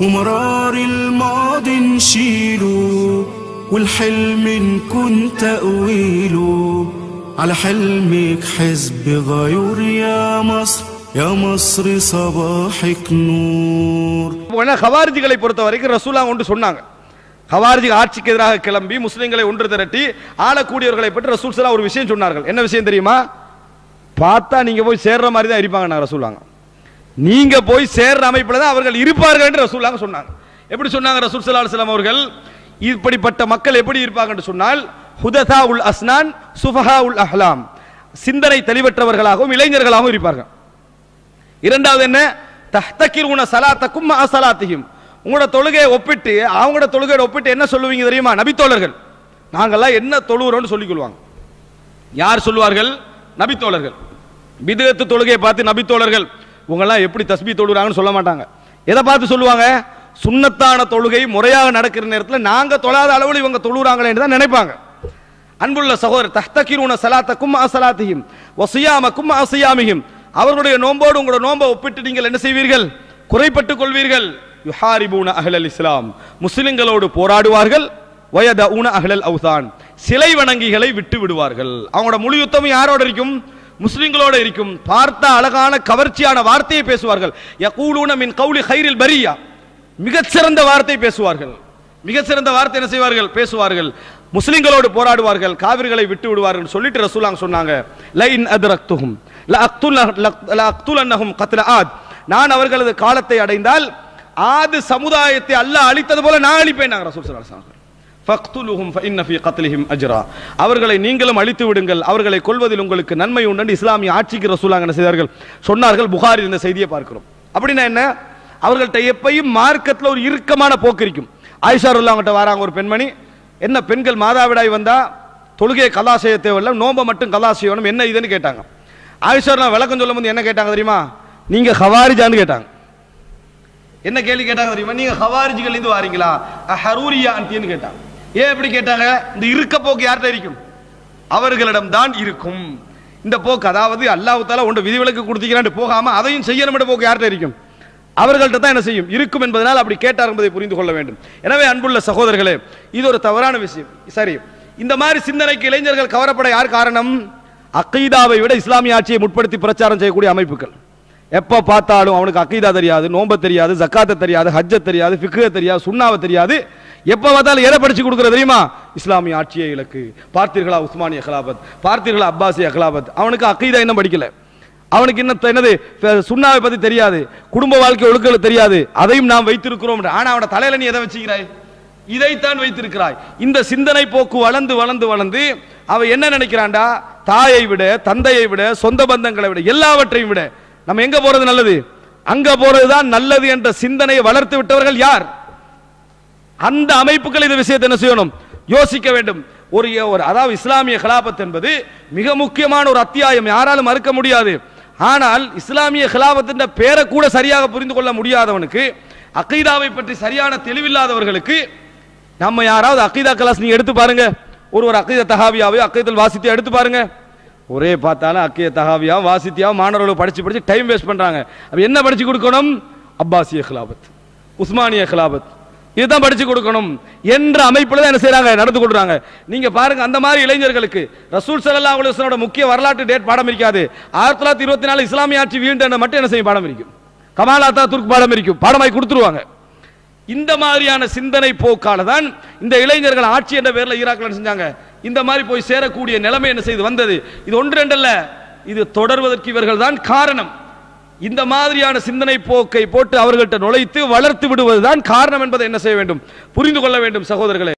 ومرار الماضي نشيله والحلم نكون تأويله على حلمك حزب غيور يا مصر يا مصر صباحك نور ஏன்னா ஹவாரிஜிகளை பொறுத்த வரைக்கும் ரசூலா ஒன்று சொன்னாங்க ஹவாரிஜி ஆட்சிக்கு எதிராக கிளம்பி முஸ்லிம்களை ஒன்று திரட்டி ஆளக்கூடியவர்களை பற்றி ரசூல் சலா ஒரு விஷயம் சொன்னார்கள் என்ன விஷயம் தெரியுமா பார்த்தா நீங்க போய் சேர்ற மாதிரி தான் இருப்பாங்க நான் ரசூலாங்க நீங்க போய் சேர்ற அமைப்பில் தான் அவர்கள் இருப்பார்கள் என்று ரசூலாக சொன்னாங்க. எப்படி சொன்னாங்க ரசூல் சல்லா அலுவலாம் அவர்கள்? இப்படிப்பட்ட மக்கள் எப்படி இருப்பாங்க என்று சொன்னால் ஹுததா உல் அஸ்னான் சுஃபஹா உல் அஹ்லாம். சிந்தனை தெளிவற்றவர்களாகவும் இளைஞர்களாகவும் இருப்பார்கள். இரண்டாவது என்ன? தஹ்தகிருன சலாத்தக்கும் அசலாத்தையும் உங்களோட தொழுகையை ஒப்பிட்டு அவங்களோட தொழுகையை ஒப்பிட்டு என்ன சொல்லுவீங்க தெரியுமா? நபித்தோழர்கள். நாங்கள்லாம் என்ன தொழுகிறோம்னு சொல்லிக் கொள்வாங்க. யார் சொல்லுவார்கள்? நபித்தோழர்கள். விதத்து தொழுகையை பார்த்து நபித்தோழர்கள். இவங்கெல்லாம் எப்படி தஸ்பி தொழுகிறாங்கன்னு சொல்ல மாட்டாங்க. எதை பார்த்து சொல்லுவாங்க? சுண்ணத்தான தொழுகை முறையாக நடக்கிற நேரத்தில் நாங்கள் தொழாத அளவில் இவங்க தொழுகிறாங்களேன்னு தான் நினைப்பாங்க. அன்புள்ள சகோதரர் தஹ்தகிருன சலாத்தக்கும் அசலாத்தியும் வசியாமக்கும் அசியாமியும் அவர்களுடைய நோம்போடு உங்களோட நோன்பை ஒப்பிட்டு நீங்கள் என்ன செய்வீர்கள்? குறைப்பட்டுக் கொள்வீர்கள். யுஹாரிபூன அஹ்லல் இஸ்லாம். முஸ்லிம்களோடு போராடுவார்கள். வயத ஊன அஹ்லல் அவுதான் சிலை வணங்கிகளை விட்டு விடுவார்கள். அவங்களோட முழு யுத்தமும் யாரோட இருக்கும்? முஸ்லிம்களோட இருக்கும். பார்த்த அழகான கவர்ச்சியான வார்த்தையை பேசுவார்கள். யகூலூன மின் கவுலி ஹைரில் பரியா. மிகச்சிறந்த வார்த்தை பேசுவார்கள். மிகச்சிறந்த வார்த்தை என்ன செய்வார்கள்? பேசுவார்கள். முஸ்லிம்களோடு போராடுவார்கள். காவிர்களை விட்டு விடுவார்கள் சொல்லிட்டு ரசூலாங்க சொன்னாங்க. லைன் அத்ரக்துஹும். ல ல கத்ல ஆத். நான் அவர்களது காலத்தை அடைந்தால் ஆது சமுதாயத்தை அல்ல அழித்தது போல நான் அழிப்பேன் நாங்கள் ரசூல் ஸல்லல்லாஹு ஃபக்துலுஹும் ஃபஇன்ன ஃபீ கத்லிஹிம் அஜ்ரா. அவர்களை நீங்களும் அழித்து விடுங்கள். அவர்களை கொல்வதில் உங்களுக்கு நன்மை உண்டு இஸ்லாமிய ஆட்சிக்கு ரசூலாங்க செய்தார்கள்? சொன்னார்கள். புகாரில் இந்த செய்தியை பார்க்கிறோம். அப்படின்னா என்ன? அவர்கள்ட்ட எப்பையும் மார்க்கத்தில் ஒரு இறுக்கமான போக்கு இருக்கும். ஆயிஷா அவங்ககிட்ட வராங்க ஒரு பெண்மணி. என்ன பெண்கள் மாதாவிடாய் வந்தா தொழுகையை கலா செய்ய தேவையில்லை. நோம்பை மட்டும் கலா செய்யணும். என்ன இதுன்னு கேட்டாங்க. ஆயிஷாரெலாம் விளக்கம் சொல்லும் போது என்ன கேட்டாங்க தெரியுமா? நீங்க ஹவாரிஜான்னு கேட்டாங்க. என்ன கேள்வி கேட்டாங்க தெரியுமா? நீங்க ஹவாரிஜிகள் இருந்து வாரீங்களா? ஹரூரியா அன்டின்னு கேட்டாங்க. ஏன் எப்படி கேட்டாங்க? இந்த இருக்க போக்கு யார்கிட்ட இருக்கும்? அவர்களிடம் தான் இருக்கும். இந்த போக்கு அதாவது அல்லாஹால ஒன்று விதிவிலக்கு கொடுத்தீங்களான்னு போகாம அதையும் செய்யணும் என்ற போக்கு யார்கிட்ட இருக்கும்? அவர்கள்ட்ட தான் என்ன செய்யும்? இருக்கும் என்பதனால் அப்படி கேட்டார் என்பதை புரிந்து கொள்ள வேண்டும். எனவே அன்புள்ள சகோதரர்களே இது ஒரு தவறான விஷயம். சரி இந்த மாதிரி சிந்தனைக்கு இளைஞர்கள் கவரப்பட யார் காரணம்? அக்கீதாவை விட இஸ்லாமிய ஆட்சியை முற்படுத்தி பிரச்சாரம் செய்யக்கூடிய அமைப்புகள். எப்போ பார்த்தாலும் அவனுக்கு அக்கீதா தெரியாது நோம்ப தெரியாது ஜக்காத்தை தெரியாது ஹஜ்ஜ தெரியாது ஃபிக்கு தெரியாது சுண்ணாவை தெரியாது. எப்போ பார்த்தாலும் எதை படிச்சு கொடுக்குறது தெரியுமா? இஸ்லாமிய ஆட்சியை இலக்கு. பார்த்தீர்களா உஸ்மானிய ஹலாபத் பார்த்தீர்களா அப்பாசிய ஹலாபத் அவனுக்கு அக்கீதா இன்னும் படிக்கல. அவனுக்கு இன்னும் என்னது? சுண்ணாவை பத்தி தெரியாது. குடும்ப வாழ்க்கை ஒழுக்கங்கள் தெரியாது. அதையும் நாம் வைத்திருக்கிறோம் ஆனா அவனோட தலையில நீ எதை வச்சுக்கிறாய்? இதைத்தான் வைத்திருக்கிறாய். இந்த சிந்தனை போக்கு வளர்ந்து வளர்ந்து வளர்ந்து அவ என்ன நினைக்கிறான்டா? தாயை விட தந்தையை விட சொந்த பந்தங்களை விட எல்லாவற்றையும் விட. நம்ம எங்க போறது நல்லது? அங்க போறதுதான் நல்லது என்ற சிந்தனையை வளர்த்து விட்டவர்கள் யார்? அந்த அமைப்புகள் இந்த விஷயத்தை என்ன செய்யணும்? யோசிக்க வேண்டும். ஒரு ஒரு அதாவது இஸ்லாமிய கலாபத் என்பது மிக முக்கியமான ஒரு அத்தியாயம். யாராலும் மறுக்க முடியாது. ஆனால் இஸ்லாமிய கலாபத்தின் பேரை கூட சரியாக புரிந்து கொள்ள முடியாதவனுக்கு அக்கீதாவை பற்றி சரியான தெளிவில்லாதவர்களுக்கு நம்ம யாராவது அக்கீதா கிளாஸ் நீங்கள் எடுத்து பாருங்க. ஒரு ஒரு அக்கீத தகாவியாவே அக்கீதல் வாசித்தியா எடுத்து பாருங்க. ஒரே பார்த்தாலும் அக்கீத தகாவியாவும் வாசித்தியாவும் மாணவர்களை படித்து படித்து டைம் வேஸ்ட் பண்ணுறாங்க அப்போ என்ன படித்து கொடுக்கணும்? அப்பாசிய கிலாபத் உஸ்மானிய கிலாபத் இதுதான் படிச்சு கொடுக்கணும் என்ற அமைப்பில் தான் என்ன செய்யறாங்க நடந்து கொடுக்குறாங்க நீங்க பாருங்க அந்த மாதிரி இளைஞர்களுக்கு ரசூல் ஸல்லல்லாஹு அலைஹி முக்கிய வரலாற்று டேட் பாடம் இருக்காது. ஆயிரத்தி தொள்ளாயிரத்தி இருபத்தி நாலு இஸ்லாமிய ஆட்சி வீண்டு மட்டும் என்ன செய்யும்? பாடம் இருக்கும். கமாலாத்தா துர்க் பாடம் இருக்கும். பாடமாய் கொடுத்துருவாங்க. இந்த மாதிரியான சிந்தனை போக்கால தான் இந்த இளைஞர்கள் ஆட்சி என்ற பேரில் ஈராக்ல செஞ்சாங்க? இந்த மாதிரி போய் சேரக்கூடிய நிலைமை என்ன செய்து வந்தது? இது ஒன்று ரெண்டல்ல இது தொடர்வதற்கு இவர்கள் தான் காரணம். இந்த மாதிரியான சிந்தனை போக்கை போட்டு அவர்கள்ட்ட நுழைத்து வளர்த்து விடுவதுதான் காரணம் என்பதை என்ன செய்ய வேண்டும்? புரிந்து கொள்ள வேண்டும் சகோதரர்களே.